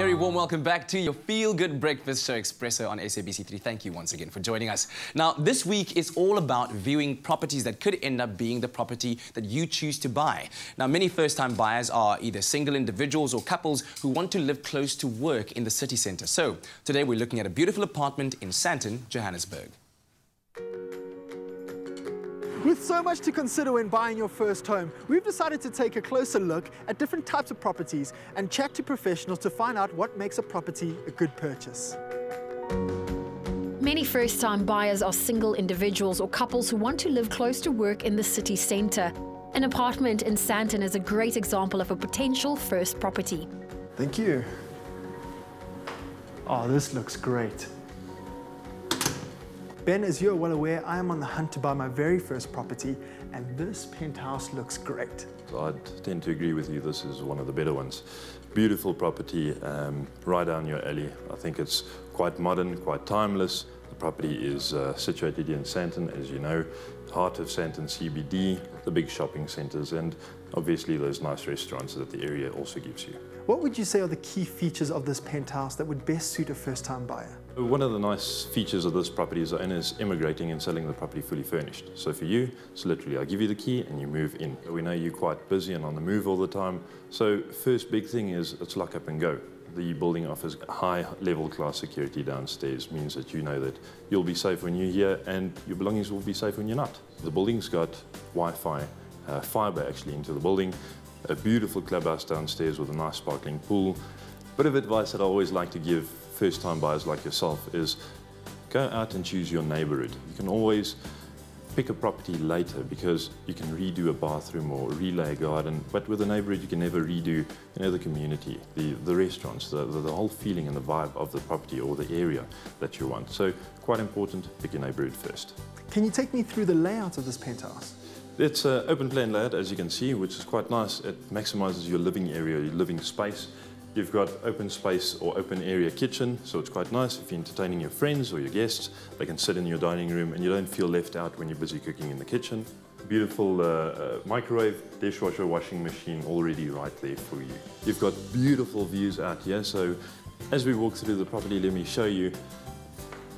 very warm welcome back to your Feel Good Breakfast Show Expresso on SABC3. Thank you once again for joining us. Now, this week is all about viewing properties that could end up being the property that you choose to buy. Now, many first-time buyers are either single individuals or couples who want to live close to work in the city centre. So, today we're looking at a beautiful apartment in Sandton, Johannesburg. With so much to consider when buying your first home, we've decided to take a closer look at different types of properties and chat to professionals to find out what makes a property a good purchase. Many first time buyers are single individuals or couples who want to live close to work in the city centre. An apartment in Sandton is a great example of a potential first property. Thank you. Oh, this looks great. Ben, as you're well aware, I am on the hunt to buy my very first property, and this penthouse looks great. I'd tend to agree with you. This is one of the better ones. Beautiful property, um, right down your alley. I think it's quite modern, quite timeless. The property is uh, situated in Sandton, as you know, heart of Sandton CBD, the big shopping centres, and obviously those nice restaurants that the area also gives you. What would you say are the key features of this penthouse that would best suit a first-time buyer? One of the nice features of this property is the is immigrating and selling the property fully furnished. So for you, it's literally I give you the key and you move in. We know you're quite busy and on the move all the time. So first big thing is it's lock up and go. The building offers high level class security downstairs, means that you know that you'll be safe when you're here and your belongings will be safe when you're not. The building's got Wi-Fi, uh, fibre actually into the building, a beautiful clubhouse downstairs with a nice sparkling pool. Bit of advice that I always like to give first-time buyers like yourself is go out and choose your neighborhood. You can always pick a property later because you can redo a bathroom or relay a garden, but with a neighborhood you can never redo you know, the community, the, the restaurants, the, the, the whole feeling and the vibe of the property or the area that you want. So quite important, pick your neighborhood first. Can you take me through the layout of this penthouse? It's an open plan layout, as you can see, which is quite nice. It maximizes your living area, your living space. You've got open space or open area kitchen, so it's quite nice if you're entertaining your friends or your guests. They can sit in your dining room and you don't feel left out when you're busy cooking in the kitchen. Beautiful uh, uh, microwave, dishwasher, washing machine already right there for you. You've got beautiful views out here, so as we walk through the property, let me show you.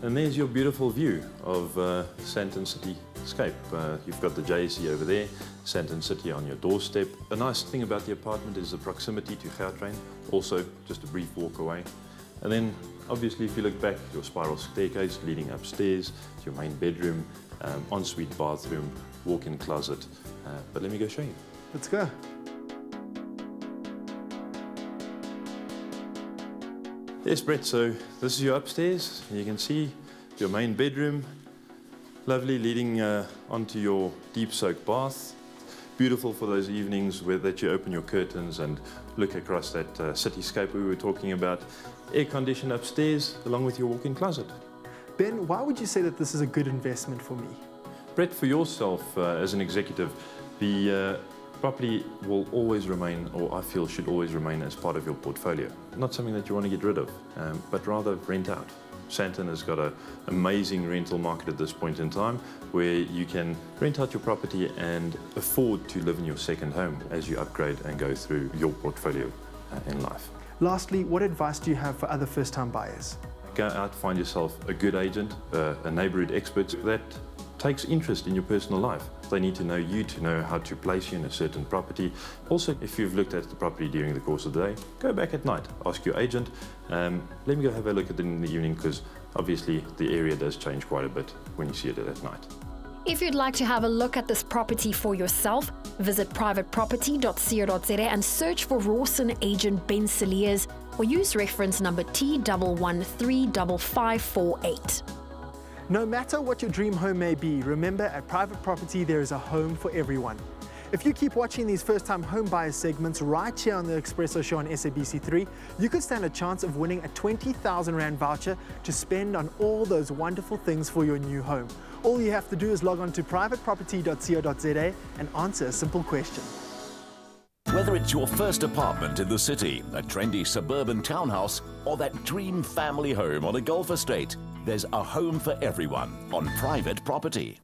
And there's your beautiful view of uh, Sandton City Scape. Uh, you've got the JSE over there, Sandton City on your doorstep. A nice thing about the apartment is the proximity to Gautrain, also just a brief walk away. And then obviously if you look back, your spiral staircase leading upstairs to your main bedroom, um, ensuite bathroom, walk-in closet. Uh, but let me go show you. Let's go. Yes, Brett, so this is your upstairs. You can see your main bedroom, Lovely, leading uh, onto your deep soak bath. Beautiful for those evenings where that you open your curtains and look across that uh, cityscape we were talking about. Air conditioned upstairs along with your walk-in closet. Ben, why would you say that this is a good investment for me? Brett, for yourself uh, as an executive, the uh, property will always remain, or I feel should always remain as part of your portfolio. Not something that you want to get rid of, um, but rather rent out. Sandton has got an amazing rental market at this point in time where you can rent out your property and afford to live in your second home as you upgrade and go through your portfolio uh, in life. Lastly, what advice do you have for other first-time buyers? Go out, find yourself a good agent, uh, a neighbourhood expert that takes interest in your personal life. They need to know you to know how to place you in a certain property. Also, if you've looked at the property during the course of the day, go back at night, ask your agent, um, let me go have a look at it in the evening because obviously the area does change quite a bit when you see it at night. If you'd like to have a look at this property for yourself, visit privateproperty.co.za and search for Rawson agent Ben Cilliers or use reference number T1135548. No matter what your dream home may be, remember at Private Property there is a home for everyone. If you keep watching these first-time home buyer segments right here on the Expresso Show on SABC3, you could stand a chance of winning a 20,000 Rand voucher to spend on all those wonderful things for your new home. All you have to do is log on to privateproperty.co.za and answer a simple question. Whether it's your first apartment in the city, a trendy suburban townhouse, or that dream family home on a golf estate, there's a home for everyone on private property.